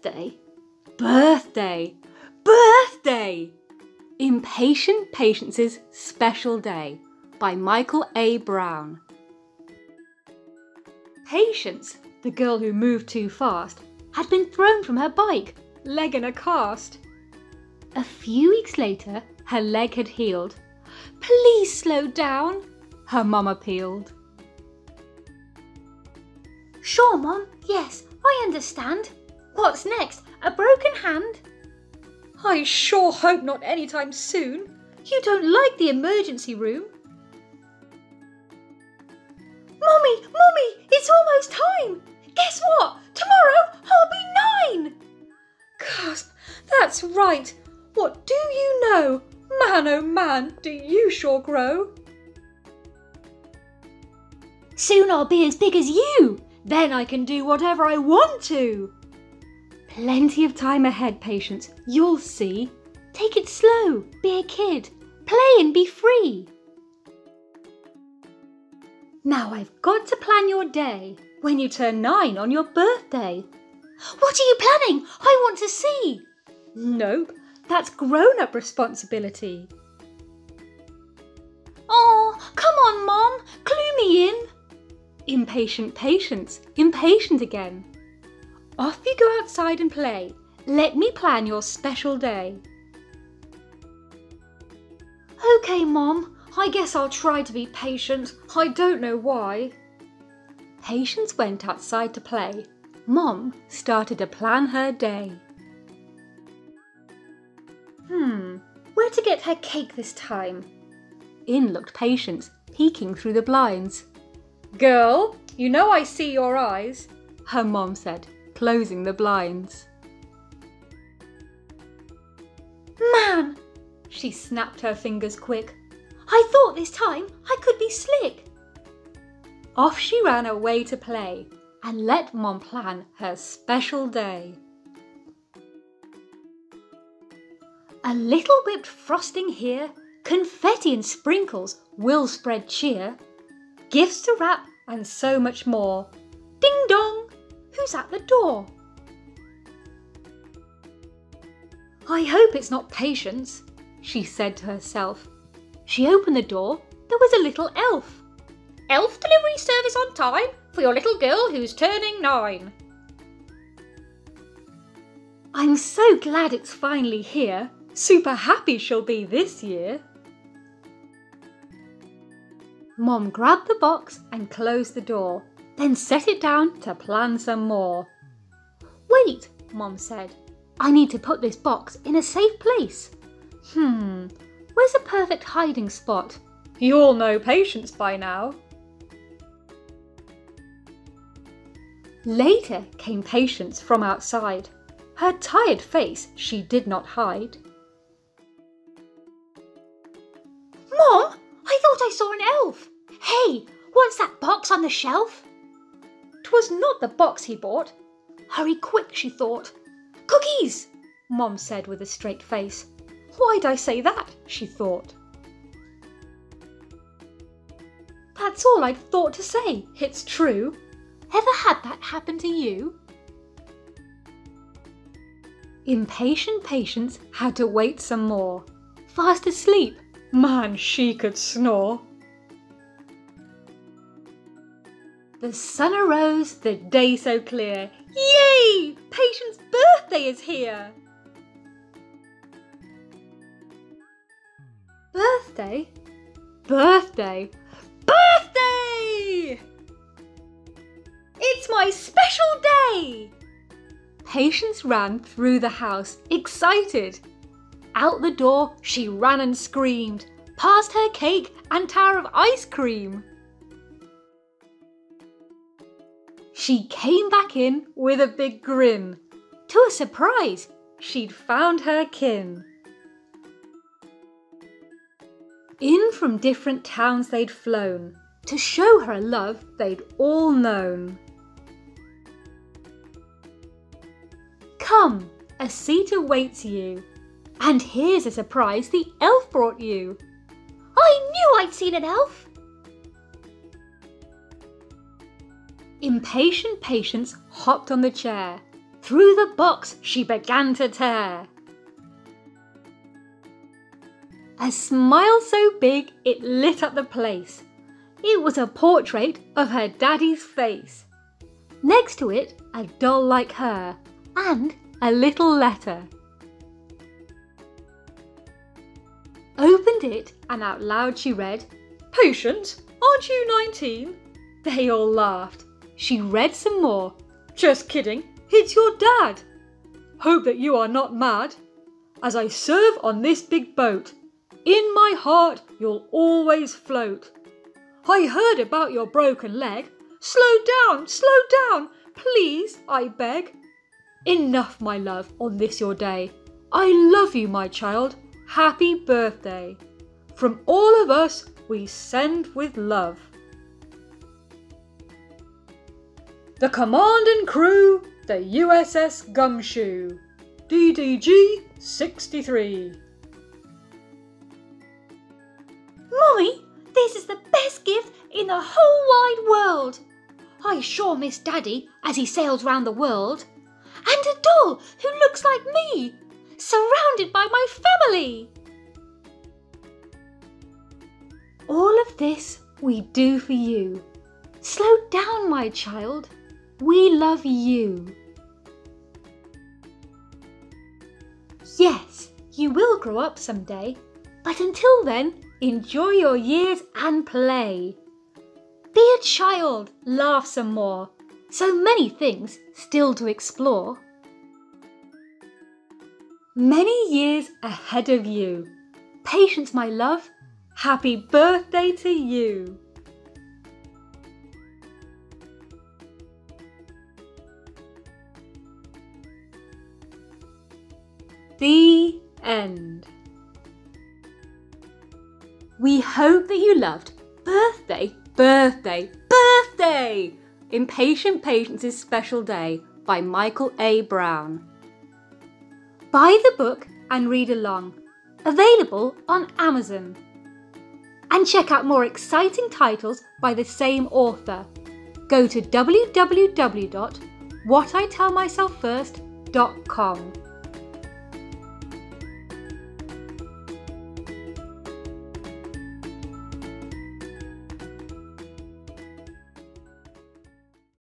Birthday? Birthday! Birthday! Impatient Patience's Special Day by Michael A. Brown. Patience, the girl who moved too fast, had been thrown from her bike, leg in a cast. A few weeks later, her leg had healed. Please slow down, her mum appealed. Sure, Mom, yes, I understand. What's next? A broken hand? I sure hope not anytime soon. You don't like the emergency room. Mummy, Mummy, it's almost time. Guess what? Tomorrow I'll be nine. Gasp, that's right. What do you know? Man, oh man, do you sure grow. Soon I'll be as big as you. Then I can do whatever I want to. Plenty of time ahead, Patience. You'll see. Take it slow. Be a kid. Play and be free. Now I've got to plan your day when you turn nine on your birthday. What are you planning? I want to see. Nope, that's grown up responsibility. Oh, come on, Mom. Clue me in. Impatient patience, impatient again. Off you go outside and play. Let me plan your special day. OK, Mom. I guess I'll try to be patient. I don't know why. Patience went outside to play. Mom started to plan her day. Hmm, where to get her cake this time? In looked Patience, peeking through the blinds. Girl, you know I see your eyes, her mom said, closing the blinds. Man, she snapped her fingers quick. I thought this time I could be slick. Off she ran away to play and let Mom plan her special day. A little whipped frosting here, confetti and sprinkles will spread cheer, gifts to wrap and so much more. Who's at the door? I hope it's not Patience, she said to herself. She opened the door. There was a little elf. Elf delivery service on time for your little girl who's turning nine. I'm so glad it's finally here. Super happy she'll be this year. Mom grabbed the box and closed the door, then set it down to plan some more. Wait, Mom said. I need to put this box in a safe place. Hmm, where's a perfect hiding spot? You all know Patience by now. Later came Patience from outside. Her tired face she did not hide. Mom, I thought I saw an elf. Hey, what's that box on the shelf? 'Twas not the box he bought. Hurry quick, she thought. Cookies, Mom said with a straight face. Why'd I say that, she thought. That's all I'd thought to say, it's true. Ever had that happen to you? Impatient Patience had to wait some more. Fast asleep, man, she could snore. The sun arose, the day so clear. Yay! Patience's birthday is here! Birthday? Birthday? Birthday! It's my special day! Patience ran through the house, excited. Out the door, she ran and screamed, past her cake and tower of ice cream. She came back in with a big grin. To a surprise, she'd found her kin. In from different towns they'd flown to show her a love they'd all known. Come, a seat awaits you, and here's a surprise the elf brought you. I knew I'd seen an elf. Impatient Patience hopped on the chair. through the box she began to tear. A smile so big it lit up the place. It was a portrait of her daddy's face. Next to it, a doll like her, and a little letter. Opened it, and out loud she read, Patience, aren't you 19? They all laughed. She read some more. Just kidding, it's your dad. Hope that you are not mad. As I serve on this big boat, in my heart you'll always float. I heard about your broken leg. Slow down, slow down, please, I beg. Enough, my love, on this your day. I love you, my child. Happy birthday. From all of us, we send with love. The command and crew, the USS Gumshoe, DDG 63. Mummy, this is the best gift in the whole wide world. I sure miss Daddy as he sails round the world. And a doll who looks like me, surrounded by my family. All of this we do for you. Slow down, my child. We love you. Yes, you will grow up someday, but until then, enjoy your years and play. Be a child, laugh some more. So many things still to explore. Many years ahead of you. Patience, my love. Happy birthday to you. The end. We hope that you loved Birthday, Birthday, Birthday! Impatient Patience's Special Day by Michael A. Brown. Buy the book and read along. Available on Amazon. And check out more exciting titles by the same author. Go to www.whatitellmyselffirst.com.